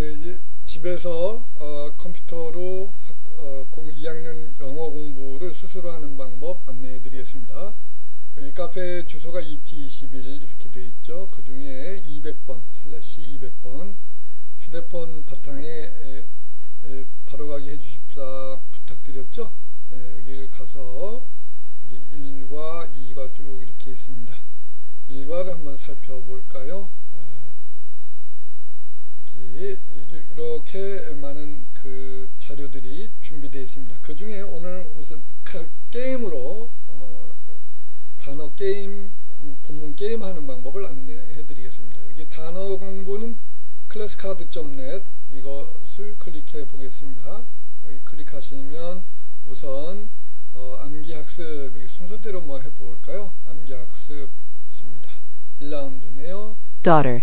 예, 이제 집에서 어, 컴퓨터로 학, 어, 공, 2학년 영어 공부를 스스로 하는 방법 안내해 드리겠습니다. 여기 카페 주소가 ET21 이렇게 되어 있죠. 그 중에 200번 슬래시 200번 휴대폰 바탕에 에, 에, 바로가기 해주십사 부탁드렸죠. 에, 여기 가서 여기 1과 2가 쭉 이렇게 있습니다. 1과를 한번 살펴볼까요? 이렇게 많은 그 자료들이 준비되어 있습니다. 그 중에 오늘 우선 게임으로 어, 단어 게임 본문 게임 하는 방법을 안내해 드리겠습니다. 여기 단어 공부는 클래스카드.net 이것을 클릭해 보겠습니다. 여기 클릭하시면 우선 어, 암기 학습 순서대로 뭐 해볼까요? 암기 학습 있습니다. 1라운드네요. daughter,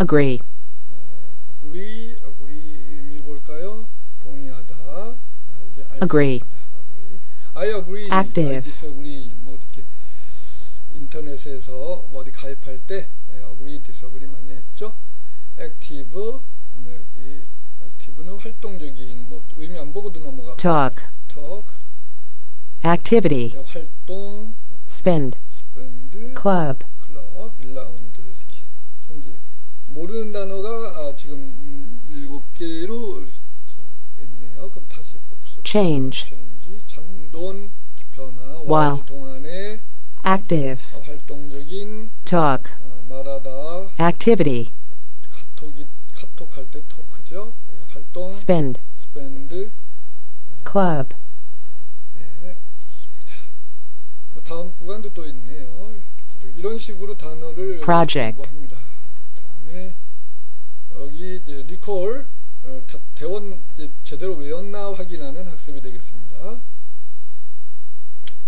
agree, 어, agree, agree 의미 볼까요? 동의하다. 아, 이제. Agree. agree. I agree, I Active. disagree. 뭐 이렇게 인터넷에서 어디 가입할 때 예, agree, disagree 많이 했죠. active 네, 여기 active는 활동적인 뭐 의미 안 보고도 넘어가. talk, talk activity, 예, 활동 spend, spend club, 모르는 단어가 아, 지금 음, 7개로 있네요. 그럼 다시 복수. change, change 잔돈 변화 Wow. 와일 동안에 active, 어, 활동적인 talk, 어, 말하다 activity, 카톡이 카톡 할 때 토크죠. 예, 활동 spend, spend club, 네, 좋습니다. 뭐 다음 구간도 또 있네요. 이렇게 이런 식으로 단어를 Project. 이제 리콜 어, 다, 대원 이제 제대로 외웠나 확인하는 학습이 되겠습니다.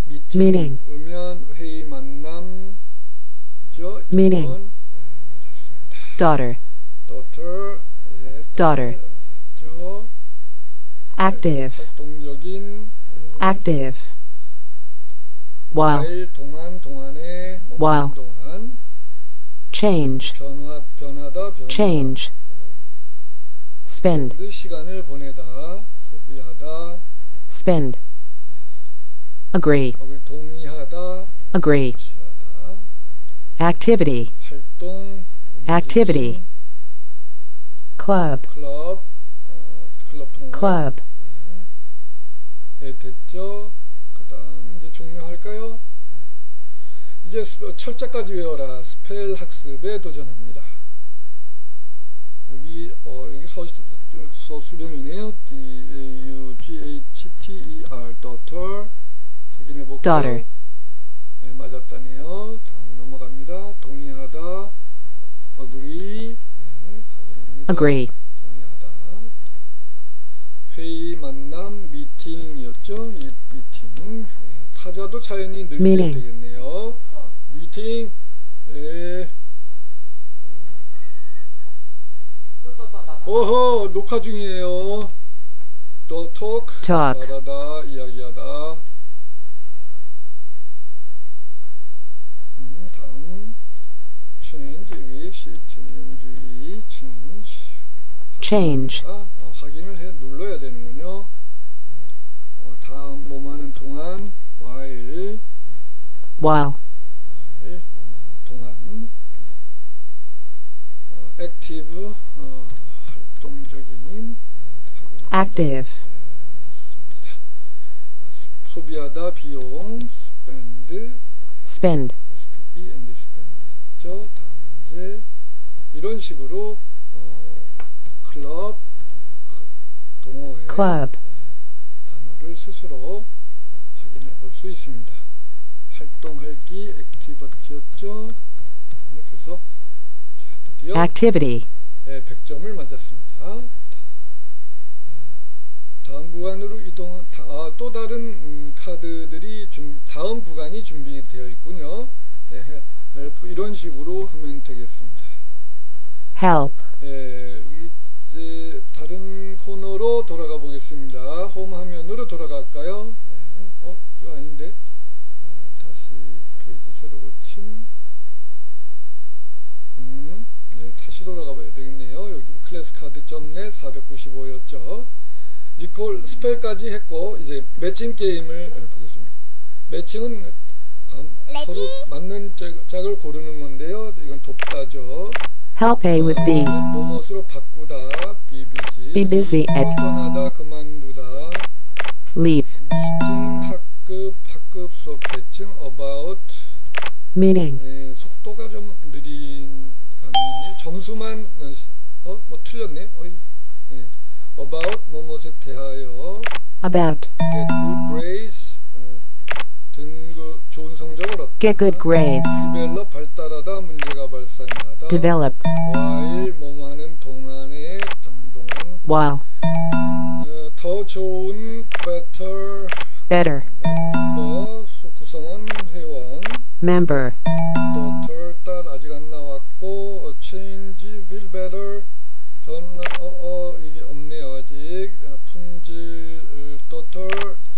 미팅 Meeting. 그러면 회의 만남죠. Meeting. 이번, 네, 맞았습니다. daughter, daughter, 예, Daughter. 죠 active, 활동적인 예, active, while, 과일 동안 동안에 뭐 While. 동안 change, 변화 변하다 변화 change, spend, 그 시간을 보내다 소비하다 spend, agree, 어, 우리 동의하다 agree, 취하다 activity, 활동 움직임, Activity. club, 클럽 어, 클럽 동안 club, 예, 됐죠 그 다음 이제 종료할까요 이제 스- 철자까지 외워라 스펠 학습에 도전합니다 여기 어 여기 서, 서 수령이네요 D A U G H T E R daughter 확인해 볼까요? daughter, 네, 맞았다네요. 다음 넘어갑니다. 동의하다 agree 네, 확인합니다. agree, 동의하다 회의 만남 미팅이었죠. 이 미팅 예, 타자도 자연히 늘게. 되겠네요. 미팅 예. 오호 녹화 중이에요. 또 토크 Talk. 말하다 이야기하다. 음, 다음 change 여기 change change change, 아, 어, 확인을 해 눌러야 되는군요. 어, 다음 뭐하는 동안 while, while 뭐하는 동안 어, active 어, 활동적인 확인 active. 소비하다 비용 spend spend, SPE and spend죠. 다음 문제 이런 식으로 어, 클럽 동호회 club, 단어를 스스로 확인해 볼 수 있습니다. 활동 활동할기 액티비티였죠. 네, 그래서 자, 드디어 activity, 네, 100점을 맞았습니다. 네, 다음 구간으로 이동 다, 아, 또 다른 음, 카드들이 준, 다음 구간이 준비되어 있군요. 네, help 이런 식으로 하면 되겠습니다. help, 예, 이제 다른 코너로 돌아가 보겠습니다. 홈 화면으로 돌아갈까요? 네, 어, 이거 아닌데. 네, 다시 페이지 새로 고침. 음, 네, 다시 돌아가 봐야 되겠네요. 여기 클래스 카드 .net 495였죠. 리콜 스펠까지 했고 이제 매칭 게임을 보겠습니다. 매칭은 어, 서로 맞는 짝- 짝을 고르는 건데요. 이건 돕다죠. help A with B, 뭐뭇으로 바꾸다. 비비지 Be busy at- 떠나다 그만두다. leave, 미팅 학급 학급 수업 대칭 about. Meaning, 예, 속도가 좀 느린 감이니 점수만 어 뭐 틀렸네. 어, 예. about 뭐뭇에 대하여 about, get good grades 어, 등급 좋은 성적을 얻다 get good grades, develop 발달하다 문제가 발생하다 develop, while 뭐하는 동안에 동안 while, 어, 더 좋은 better better, 멤버 수 구성원 회원 member, daughter 딸 아직 안 나왔고 어, change feel better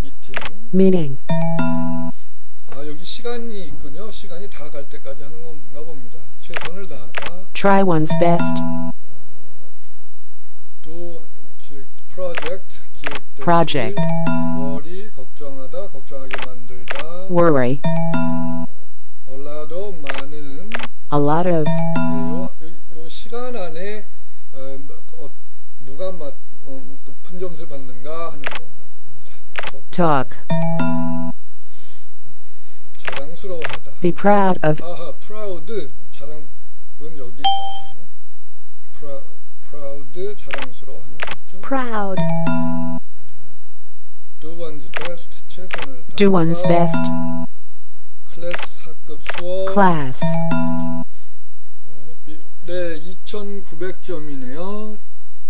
미팅 meaning, 아 여기 시간이 있군요 시간이 다 갈 때까지 하는 건가 봅니다 최선을 다하다 try one's best, 또 프로젝트 기획되기 project, worry 걱정하다 걱정하게 만들다 worry, 올라도 많은 a lot of, 예, 요, 요, 요 시간 안에 어, 어, 누가 맛, 어, 높은 점수를 받는가 하는 건가 봅니다. talk, 자랑스러워하다. be proud of, 아하, proud 자랑 이건 여기다. 프라, proud 자랑스러워하는 거죠. proud, Do one's best 최선을 다하다. do one's best, 클래스 학급 수업. class, 비- 네, 2,900점이네요.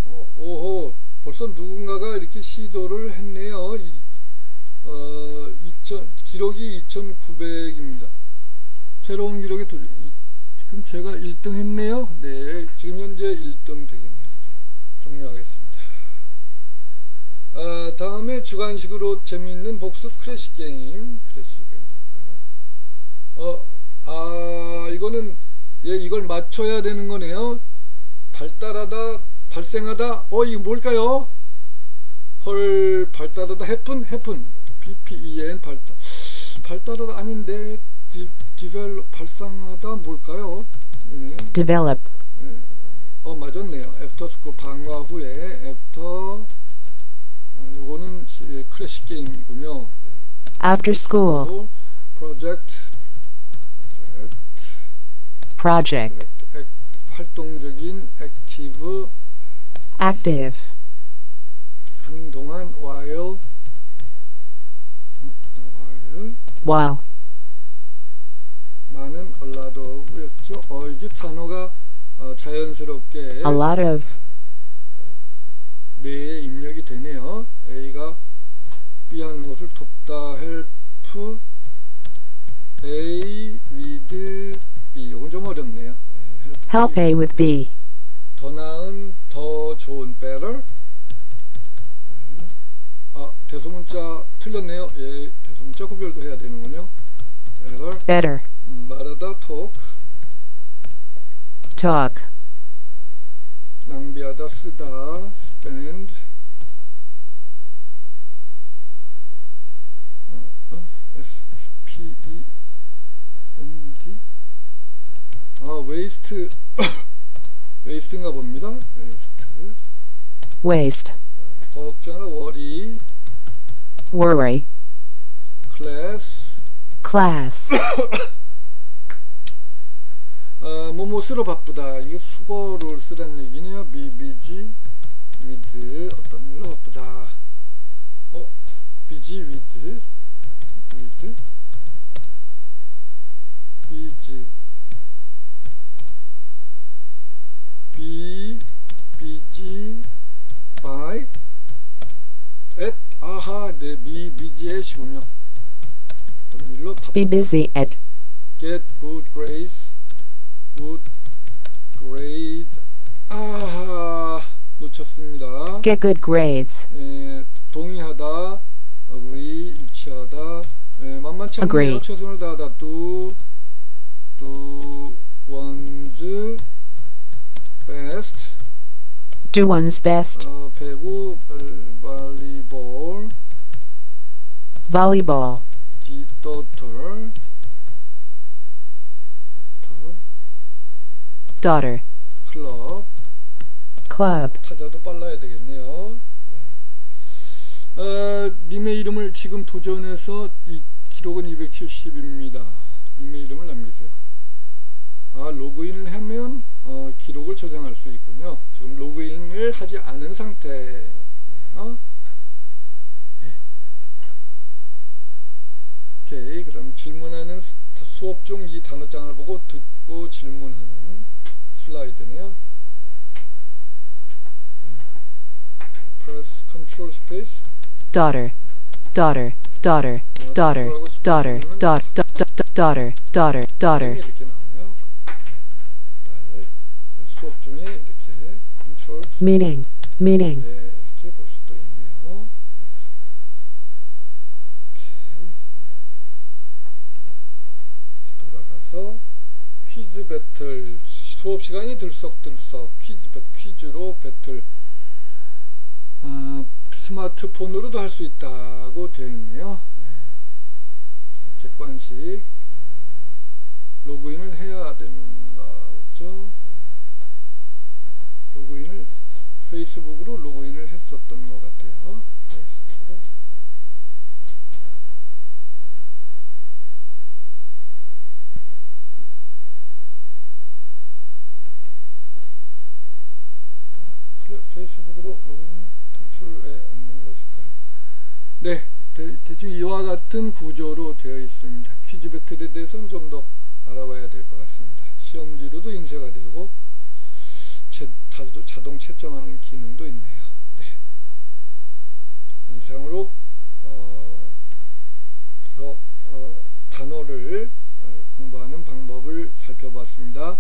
어, 오호, 벌써 누군가가 이렇게 시도를 했네요. 이, 어, 2,000, 기록이 2,900입니다. 새로운 기록이 돌, 이- 지금 제가 1등 했네요. 네, 지금 현재 1등 되겠네요. 종료하겠습니다. 아, 다음에 주관식으로 재미있는 복수 크래시 게임. 크래시 게임 볼까요? 어, 아, 이거는 예, 이걸 맞춰야 되는 거네요. 발달하다, 발생하다. 어, 이거 뭘까요? 헐, 발달하다, 해픈, 해픈. BPEN 발달. 발달하다 아닌데, 디, 디벨롭, 발상하다 뭘까요? 예. develop, 어, 맞았네요. after school 방과 후에 after 어, 요거는 시- crash 게임이군요. 네. after school, project, 액- 액- 활동적인 active, 하는 동안 while 음, while while, a lot of였죠. 어, 이게 단어가 어, 자연스럽게 A lot of. 뇌에 입력이 되네요. A가 B 하는 것을 돕다 help A with Help A with B. 더 나은, 더 좋은, better. 네. 아, 대소문자 틀렸네요. 예, 대소문자 구별도 해야 되는군요. better. Better. 음, 말하다, talk. Talk. 낭비하다, 쓰다, spend. 어, 어, S, P, E, N, D. 아, waste. waste인가 봅니다. waste. Waste. 걱정하다, worry. Worry. class. Class. 아, 뭐뭐 쓰러 바쁘다. 이게 수거를 쓰라는 얘기네요. be busy with 어떤 일로 바쁘다. 어, busy with with busy be busy by at 아하 네 be busy at이군요. 어떤 일로 바쁘다. Be busy at. get good grades good grade 아 놓쳤습니다 Get good grades. 예, 동의하다 agree 일치하다 예, 만만치 않네요 Agree. 최선을 다하다 do do one's Do one's best. 어, 배구 Volleyball. 디 daughter daughter. 클럽 Club. 타자도 빨라야 되겠네요. 어, 님의 이름을 지금 도전해서 이 기록은 270입니다. 님의 이름을 남기세요. 아, 로그인을 하면 어, 기록을 저장할 수 있군요. 지금 로그인을 하지 않은 상태네요. 예. 오케이. 그 다음 질문하는 수- 수업 중 이 단어장을 보고 듣고 질문하는 슬라이드네요. press control space Daughter. Daughter. Daughter. 어, Daughter. Daughter. Daughter. Daughter. Daughter. Daughter. 이렇게 나오네요. 딸 수업 중에 이렇게 컨트롤 Meaning. Meaning. 네, 이렇게 볼 수도 있네요. 오케이. 돌아가서 퀴즈 배틀 수업 시간이 들썩들썩 퀴즈 배 퀴즈로 배틀 아, 스마트폰으로도 할 수 있다고 되어 있네요. 네. 객관식 로그인을 해야 거죠. 로그인을 페이스북으로 로그인을 했었던 것 같아요. 페이스북으로. 페이스북으로 로그인 왜안 눌러질까요? 네, 대, 대충 이와 같은 구조로 되어 있습니다. 퀴즈 배틀에 대해서는 좀 더 알아봐야 될 것 같습니다. 시험지로도 인쇄가 되고 제, 자동 채점하는 기능도 있네요. 네. 이상으로 어, 어, 단어를 어, 공부하는 방법을 살펴봤습니다.